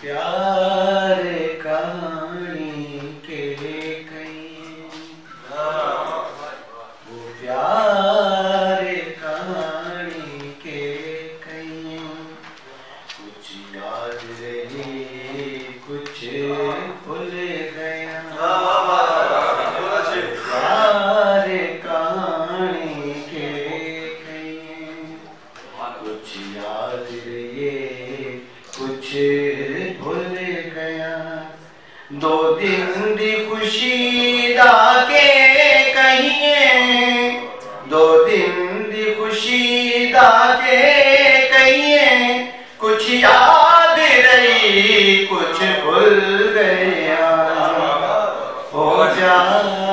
پیار کہانی کے کہیں۔ کچھ یاد رہے کچھ بھولے۔ کچھ یاد رہے کچھ بھول گیا۔ دو دن دی خوشی دا کے کہیں۔ دو دن دی خوشی دا کے کہیں۔ کچھ یاد رہی، کچھ بھول گیا۔ ہو جار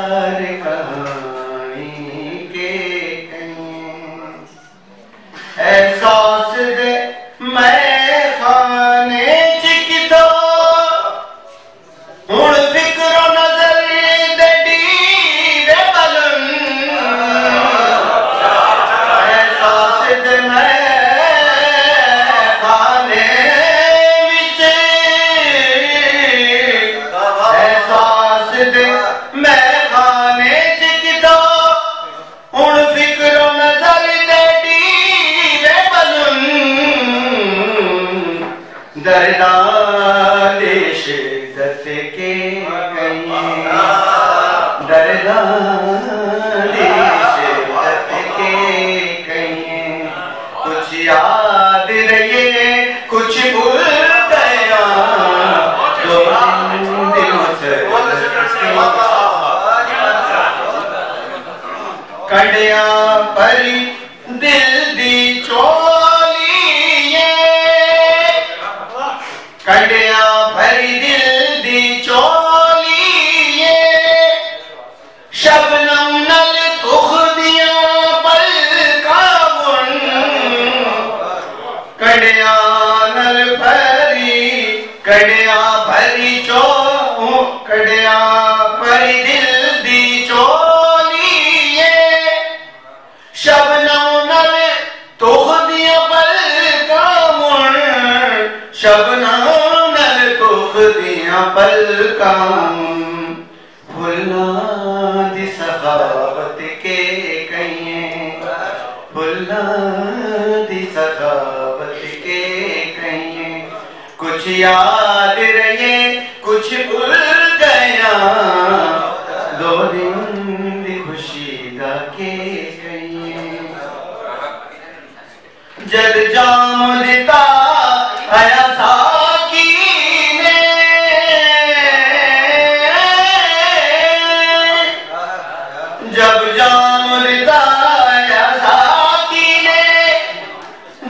دردان شدت کے کہیں شدت کے کہیں کچھ یاد رہے کچھ بھول گیا دو دلوں سے کڑیاں پری کڑیاں پری دل دی چولیے شبنم نل تخ دیاں پلکاں بن کڑیاں نل بھری کڑیاں بھری چو کڑیاں بھری دل دی چولیے شبنم نل تخ دیاں پلکاں مڑ شبنم نل تخ دیاں پلکاں بھلنا دی سخاوت کے کہیں بھلنا دی سخاوت کے کہیں کچھ یاد رہے کچھ بھول گیا دو دن دی خوشی دا کے کہیں جد جام دیتا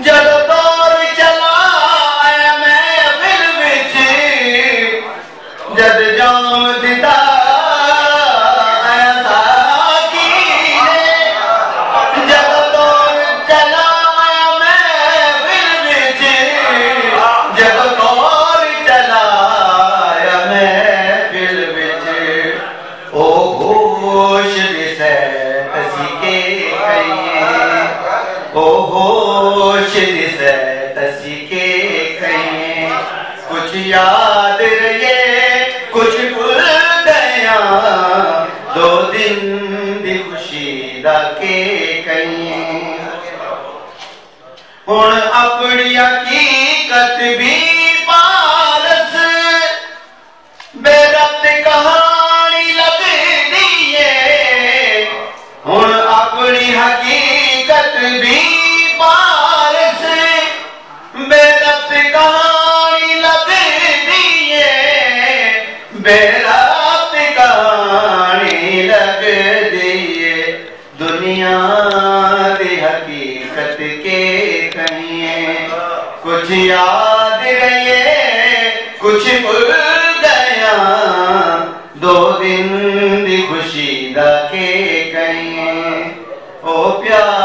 جد چلا جد جام دیتا او ہوش دسے تسی کے کہیں۔ کچھ یاد رہے کچھ بھول گیا۔ دو دن دی خوشی دا کے کہیں۔ ہن اپنی حقیقت بھی پالس۔ بے ربط کہانی لگ دیئے۔ ہن اپنی حقیقت بھی کچھ یاد رہے کچھ بھول گیا۔ دو دن دی خوشی کے کہیں او پیار